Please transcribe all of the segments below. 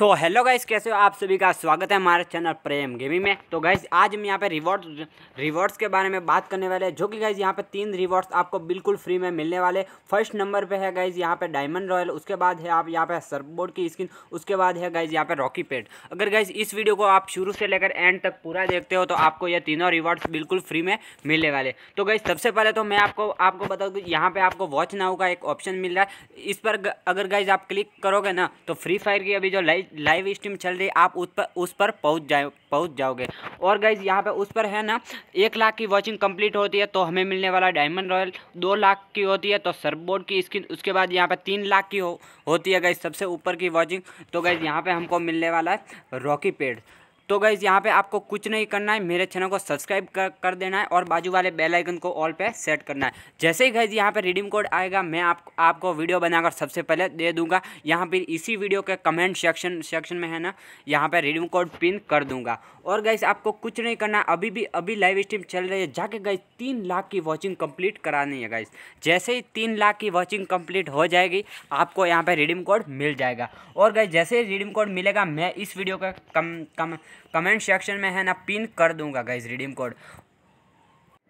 So hello guys कैसे हो? आप सभी का स्वागत है हमारे चैनल प्रेम गेमिंग में। तो गाइस आज हम यहाँ पे रिवॉर्ड रिवॉर्ड्स के बारे में बात करने वाले हैं, जो कि गाइस यहाँ पे तीन रिवॉर्ड्स आपको बिल्कुल फ्री में मिलने वाले। फ़र्स्ट नंबर पे है गाइस यहाँ पे डायमंड रॉयल उसके बाद है आप यहाँ पे सर्फबोर्ड की स्किन उसके बाद है गाइज़ यहाँ पे रॉकी पेड अगर गाइज़ इस वीडियो को आप शुरू से लेकर एंड तक पूरा देखते हो तो आपको ये तीनों रिवॉर्ड्स बिल्कुल फ्री में मिलने वाले। तो गाइज़ सबसे पहले तो मैं आपको आपको बता दूँ यहाँ पे आपको वॉच नाउ का एक ऑप्शन मिल रहा है। इस पर अगर गाइज़ आप क्लिक करोगे ना तो फ्री फायर की अभी जो लाइव लाइव स्ट्रीम चल रही आप उस पर उस पर पहुँच जाए, पहुँच जाओगे। और गाइज़ यहाँ पर उस पर है ना, एक लाख की वॉचिंग कंप्लीट होती है तो हमें मिलने वाला डायमंड रॉयल दो लाख की होती है तो सरबोर्ड की स्किन उसके बाद यहाँ पर तीन लाख की हो, होती है गाइज़ सबसे ऊपर की वॉचिंग तो गाइज़ यहाँ पर हमको मिलने वाला है रॉकी पेड तो गाइज़ यहाँ पे आपको कुछ नहीं करना है, मेरे चैनल को सब्सक्राइब कर कर देना है और बाजू वाले बेल आइकन को ऑल पे सेट करना है। जैसे ही गाइज़ यहाँ पे रिडीम कोड आएगा, मैं आप, आपको वीडियो बनाकर सबसे पहले दे दूँगा। यहाँ पर इसी वीडियो के कमेंट सेक्शन सेक्शन में है ना, यहाँ पे रिडीम कोड पिन कर दूँगा। और गाइज़ आपको कुछ नहीं करना अभी भी, अभी लाइव स्ट्रीम चल रही है, जाके गाइज़ तीन लाख की वॉचिंग कंप्लीट करानी है गाइज़ जैसे ही तीन लाख की वॉचिंग कंप्लीट हो जाएगी, आपको यहाँ पे रिडीम कोड मिल जाएगा। और गाइज़ जैसे ही रिडीम कोड मिलेगा, मैं इस वीडियो का कम कम कमेंट सेक्शन में है ना पिन कर दूँगा गाइज़ रिडीम कोड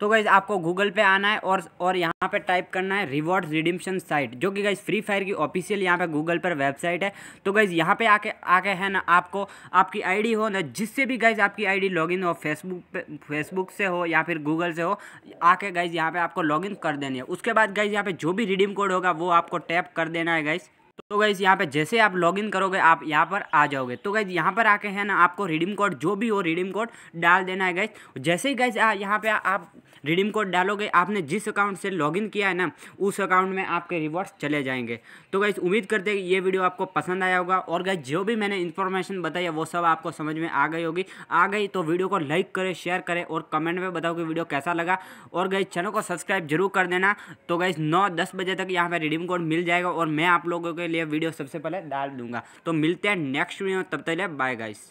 तो गाइज़ आपको गूगल पे आना है और और यहाँ पे टाइप करना है रिवॉर्ड रिडीमशन साइट जो कि गाइज़ फ्री फायर की ऑफिशियल यहाँ पे गूगल पर वेबसाइट है। तो गाइज़ यहाँ पे आके आके है ना आपको, आपकी आईडी हो ना, जिससे भी गाइज़ आपकी आईडी लॉगिन हो फेसबुक पे फेसबुक से हो या फिर गूगल से हो, आके गाइज़ यहाँ पे आपको लॉगिन कर देनी है। उसके बाद गाइज़ यहाँ पे जो भी रिडीम कोड होगा, वो आपको टैप कर देना है गाइज़ तो गाइज़ यहाँ पे जैसे आप लॉगिन करोगे, आप यहाँ पर आ जाओगे। तो गाइज़ यहाँ पर आके है ना, आपको रिडीम कोड जो भी हो रिडीम कोड डाल देना है गाइज़ जैसे ही गाइज़ यहाँ पे आप रिडीम कोड डालोगे, आपने जिस अकाउंट से लॉगिन किया है ना, उस अकाउंट में आपके रिवॉर्ड्स चले जाएँगे। तो गाइज़ उम्मीद करते हैं ये वीडियो आपको पसंद आया होगा। और गाइज़ जो भी मैंने इन्फॉर्मेशन बताई है वो सब आपको समझ में आ गई होगी। आ गई तो वीडियो को लाइक करें शेयर करें और कमेंट में बताओ कि वीडियो कैसा लगा। और गाइज़ चैनल को सब्सक्राइब ज़रूर कर देना। तो गाइज़ नौ दस बजे तक यहाँ पर रिडीम कोड मिल जाएगा और मैं आप लोगों के लिए वीडियो सबसे पहले डाल दूँगा। तो मिलते हैं नेक्स्ट वीडियो तब तक बाय गाइस